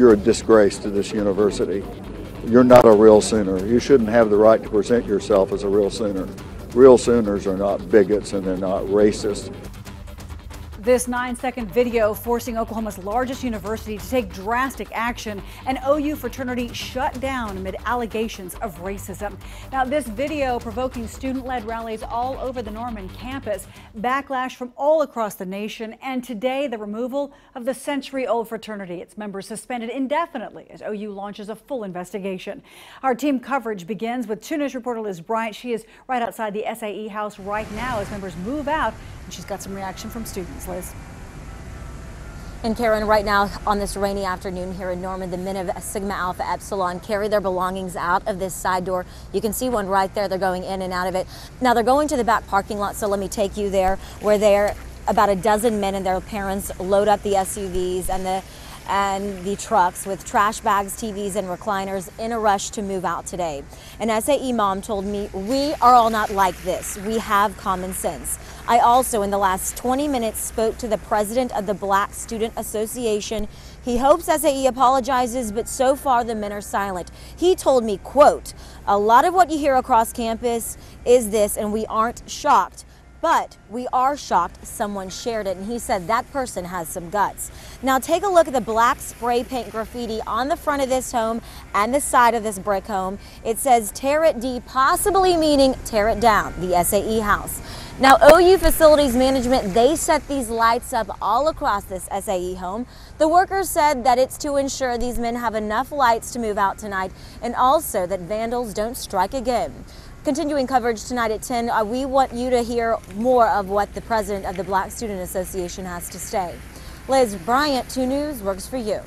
you're a disgrace to this university. You're not a real Sooner. You shouldn't have the right to present yourself as a real Sooner. Real Sooners are not bigots and they're not racist. This nine second video forcing Oklahoma's largest university to take drastic action. An OU fraternity shut down amid allegations of racism. Now, this video provoking student led rallies all over the Norman campus, backlash from all across the nation, and today the removal of the century old fraternity. Its members suspended indefinitely as OU launches a full investigation. Our team coverage begins with 2 News reporter Liz Bryant. She is right outside the SAE house right now as members move out, and she's got some reaction from students. Liz. And Karen, right now on this rainy afternoon here in Norman, the men of Sigma Alpha Epsilon carry their belongings out of this side door. You can see one right there. They're going in and out of it. Now they're going to the back parking lot, so let me take you there where they're about a dozen men and their parents load up the SUVs and the and the trucks with trash bags, TVs, and recliners in a rush to move out today. An SAE mom told me, We are all not like this. We have common sense. I also, in the last 20 minutes, spoke to the president of the Black Student Association. He hopes SAE apologizes, but so far the men are silent. He told me, quote, a lot of what you hear across campus is this, and we aren't shocked. But we are shocked someone shared it, and he said that person has some guts. Now take a look at the black spray paint graffiti on the front of this home and the side of this brick home. It says tear it D, possibly meaning tear it down, the SAE house. Now OU Facilities Management, they set these lights up all across this SAE home. The workers said that it's to ensure these men have enough lights to move out tonight and also that vandals don't strike again. Continuing coverage tonight at 10, uh, we want you to hear more of what the president of the Black Student Association has to say. Liz Bryant, 2 News, works for you.